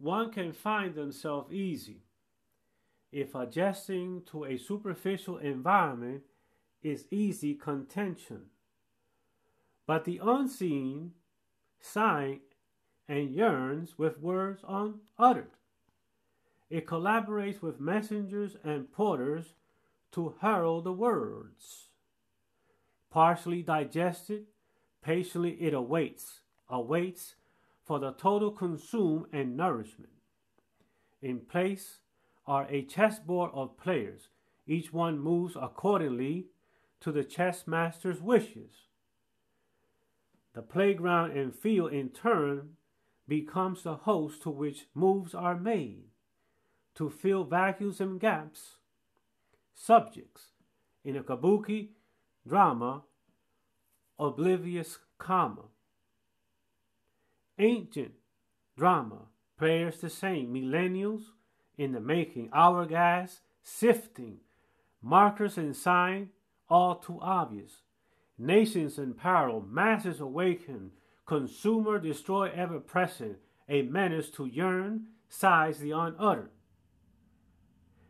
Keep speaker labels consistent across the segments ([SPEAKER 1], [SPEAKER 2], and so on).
[SPEAKER 1] one can find themselves easy if adjusting to a superficial environment is easy contention. But the unseen sighs and yearns with words unuttered. It collaborates with messengers and porters to herald the words. Partially digested, patiently it awaits, awaits for the total consume and nourishment. In place are a chessboard of players. Each one moves accordingly to the chess master's wishes. The playground and field in turn becomes the host to which moves are made to fill vacuums and gaps. Subjects in a kabuki drama, oblivious comma. Ancient drama, players the same, millennials in the making, hourglass, sifting, markers and sign, all too obvious. Nations in peril, masses awaken, consumer destroy ever present, a menace to yearn, sighs the unuttered.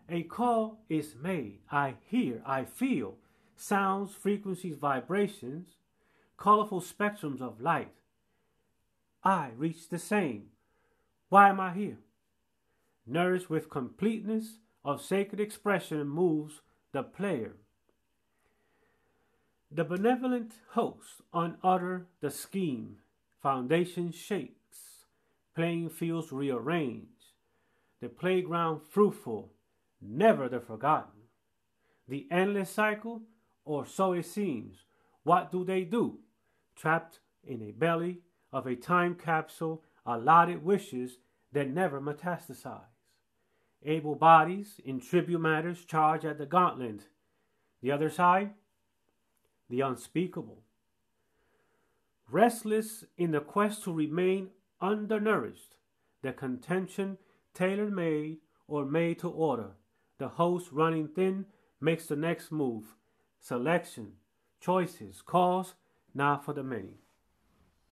[SPEAKER 1] A call is made. I hear, I feel sounds, frequencies, vibrations, colorful spectrums of light. I reach the same. Why am I here? nourished with completeness of sacred expression, moves the player. The benevolent host unutter the scheme, foundation shakes, playing fields rearrange, the playground fruitful, never the forgotten. The endless cycle, or so it seems, what do they do? Trapped in a belly of a time capsule, allotted wishes that never metastasize able bodies in tribute matters charge at the gauntlet. The other side, the unspeakable. Restless in the quest to remain undernourished, the contention tailor made or made to order, the host running thin makes the next move. Selection, choices, calls, not for the many.